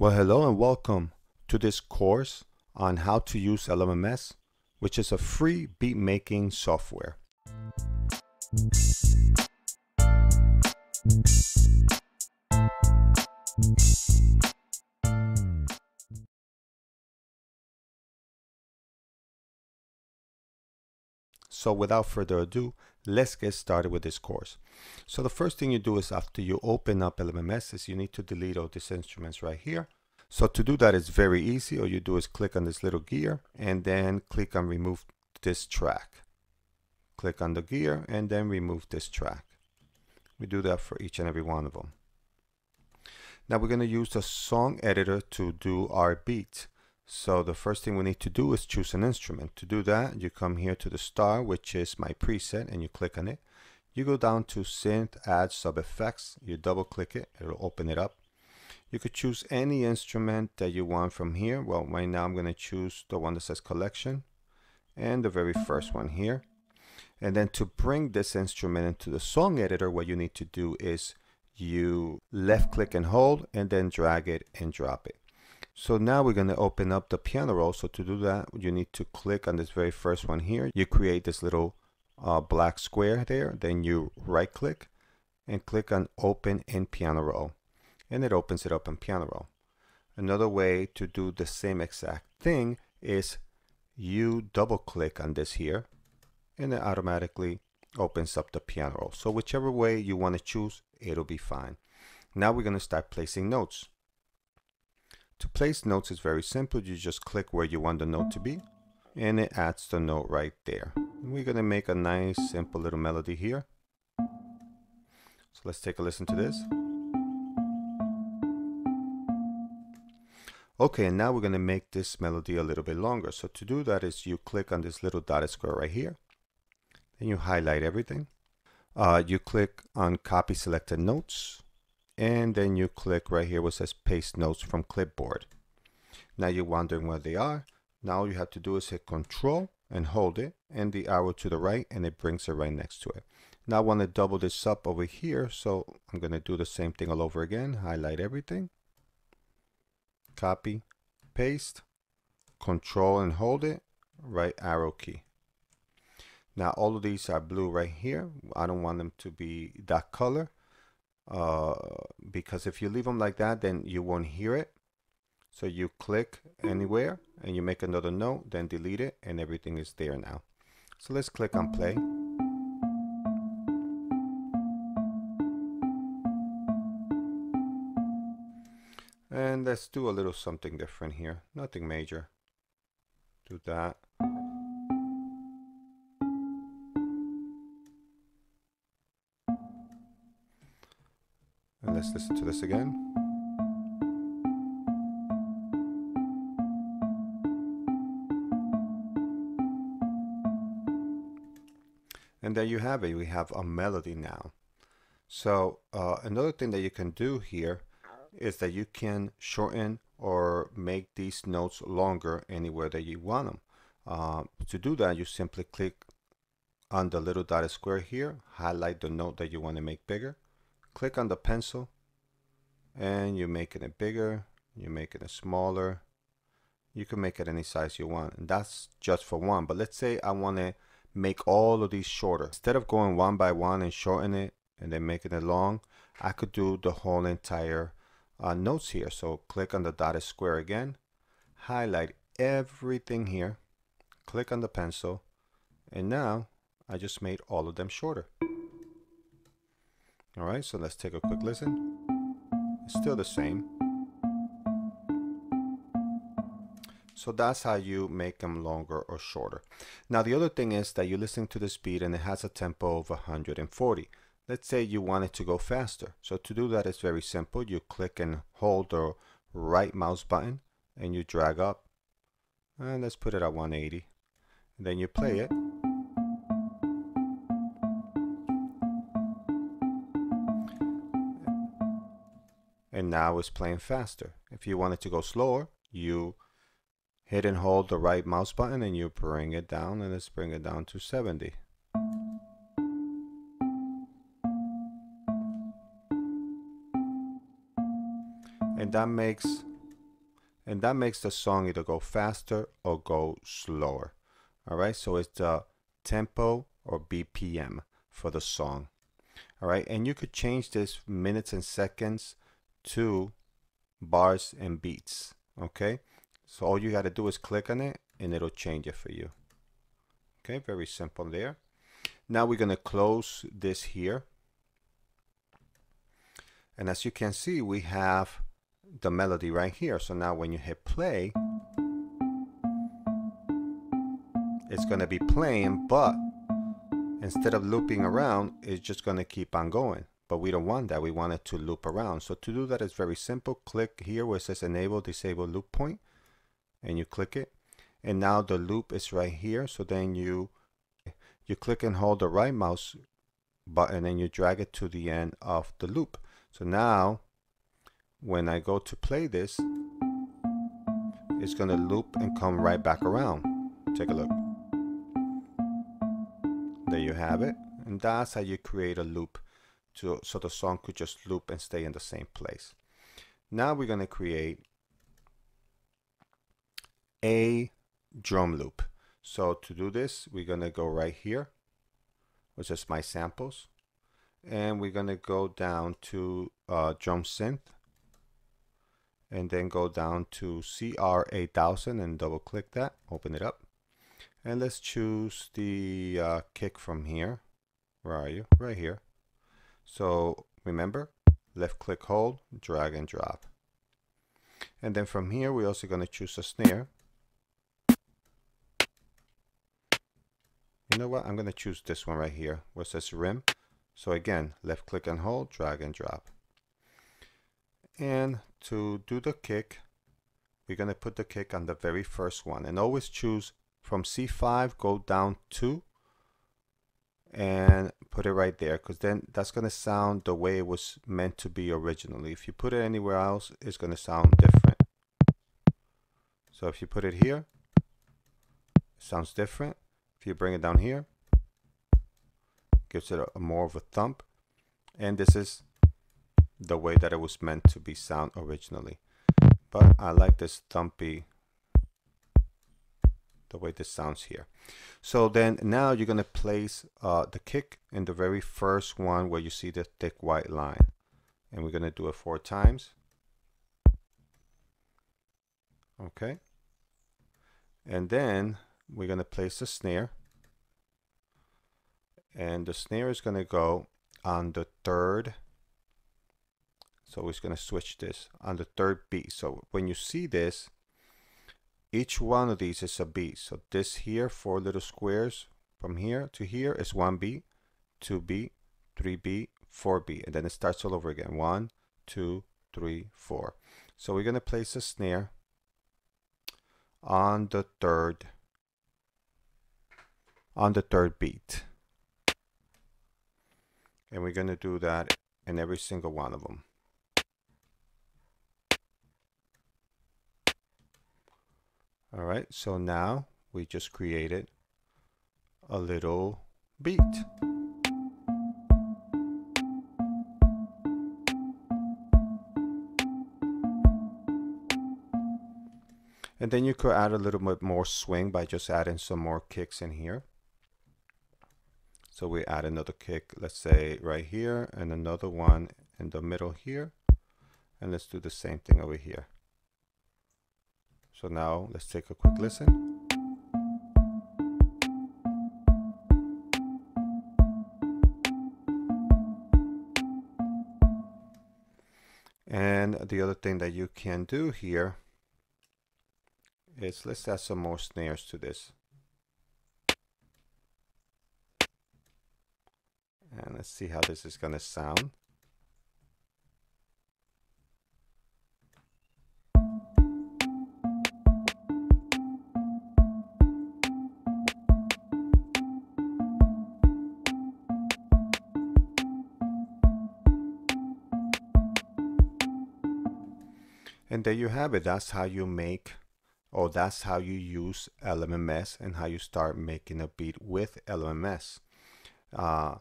Well, hello and welcome to this course on how to use LMMS, which is a free beat making software. So without further ado, let's get started with this course. So the first thing you do is after you open up LMMS is you need to delete all these instruments right here. So to do that is very easy. All you do is click on this little gear and then click on remove this track. Click on the gear and then remove this track. We do that for each and every one of them. Now we're going to use the song editor to do our beat. So the first thing we need to do is choose an instrument. To do that, you come here to the star, which is my preset, and you click on it. You go down to Synth, Add Sub Effects. You double click it. It'll open it up. You could choose any instrument that you want from here. Well, right now I'm going to choose the one that says Collection and the very first one here. And then to bring this instrument into the song editor, what you need to do is you left click and hold and then drag it and drop it. So now we're going to open up the piano roll. So to do that, you need to click on this very first one here. You create this little uh, black square there. Then you right click and click on open in piano roll. And it opens it up in piano roll. Another way to do the same exact thing is you double click on this here and it automatically opens up the piano roll. So whichever way you want to choose, it'll be fine. Now we're going to start placing notes. To place notes is very simple. You just click where you want the note to be and it adds the note right there. We're going to make a nice simple little melody here. So let's take a listen to this. Okay, and now we're going to make this melody a little bit longer. So to do that is you click on this little dotted square right here. Then you highlight everything. Uh, you click on copy selected notes and then you click right here where says paste notes from clipboard. Now you're wondering where they are. Now all you have to do is hit control and hold it and the arrow to the right and it brings it right next to it. Now I want to double this up over here so I'm going to do the same thing all over again. Highlight everything. Copy, paste, control and hold it, right arrow key. Now all of these are blue right here. I don't want them to be that color uh, because if you leave them like that then you won't hear it. So you click anywhere and you make another note then delete it and everything is there now. So let's click on play. And let's do a little something different here. Nothing major. Do that again. And there you have it. We have a melody now. So uh, another thing that you can do here is that you can shorten or make these notes longer anywhere that you want them. Uh, to do that, you simply click on the little dotted square here, highlight the note that you want to make bigger, click on the pencil and you're making it bigger you're making it smaller. You can make it any size you want and that's just for one. But let's say I want to make all of these shorter. Instead of going one by one and shorten it and then making it long I could do the whole entire uh, notes here. So click on the dotted square again highlight everything here click on the pencil and now I just made all of them shorter. All right, so let's take a quick listen. Still the same. So that's how you make them longer or shorter. Now the other thing is that you're listening to the speed and it has a tempo of 140. Let's say you want it to go faster. So to do that it's very simple. You click and hold the right mouse button and you drag up. And let's put it at 180. And then you play it. And now it's playing faster. If you want it to go slower, you hit and hold the right mouse button and you bring it down and let's bring it down to 70. And that makes and that makes the song either go faster or go slower. All right, so it's the tempo or BPM for the song. All right, and you could change this minutes and seconds to bars and beats. Okay, so all you got to do is click on it and it'll change it for you. Okay, very simple there. Now we're going to close this here. And as you can see, we have the melody right here. So now when you hit play, it's going to be playing, but instead of looping around, it's just going to keep on going. But we don't want that. We want it to loop around. So to do that is very simple. Click here where it says enable disable loop point and you click it. And now the loop is right here. So then you you click and hold the right mouse button and you drag it to the end of the loop. So now when I go to play this, it's going to loop and come right back around. Take a look. There you have it. And that's how you create a loop to, so the song could just loop and stay in the same place. Now we're going to create a drum loop. So to do this, we're going to go right here, which is my samples. And we're going to go down to uh, drum synth and then go down to CR8000 and double click that, open it up. And let's choose the uh, kick from here. Where are you? Right here. So remember, left click hold, drag and drop. And then from here, we're also going to choose a snare. You know what? I'm going to choose this one right here where it says rim. So again, left click and hold, drag and drop. And to do the kick, we're going to put the kick on the very first one and always choose from C5, go down two and put it right there because then that's going to sound the way it was meant to be originally. If you put it anywhere else, it's going to sound different. So if you put it here, it sounds different. If you bring it down here, gives it a, a more of a thump. And this is the way that it was meant to be sound originally. But I like this thumpy, the way this sounds here. So then now you're going to place uh, the kick in the very first one where you see the thick white line. And we're going to do it four times. Okay. And then we're going to place the snare. And the snare is going to go on the third so we're going to switch this on the third beat. So when you see this, each one of these is a beat. So this here, four little squares from here to here is one beat, two beat, three beat, four beat. And then it starts all over again. One, two, three, four. So we're going to place a snare on the third on the third beat. And we're going to do that in every single one of them. All right, so now we just created a little beat. And then you could add a little bit more swing by just adding some more kicks in here. So we add another kick, let's say right here, and another one in the middle here. And let's do the same thing over here. So now let's take a quick listen. And the other thing that you can do here is let's add some more snares to this. And let's see how this is going to sound. And there you have it. That's how you make, or that's how you use LMMS and how you start making a beat with LMMS. Uh,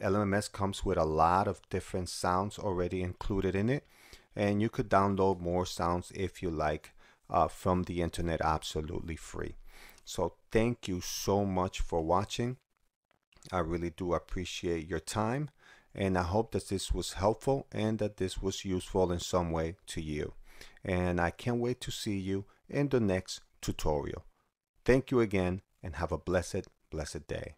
LMMS comes with a lot of different sounds already included in it. and you could download more sounds if you like uh, from the internet absolutely free. So thank you so much for watching. I really do appreciate your time and I hope that this was helpful and that this was useful in some way to you. And I can't wait to see you in the next tutorial. Thank you again and have a blessed, blessed day.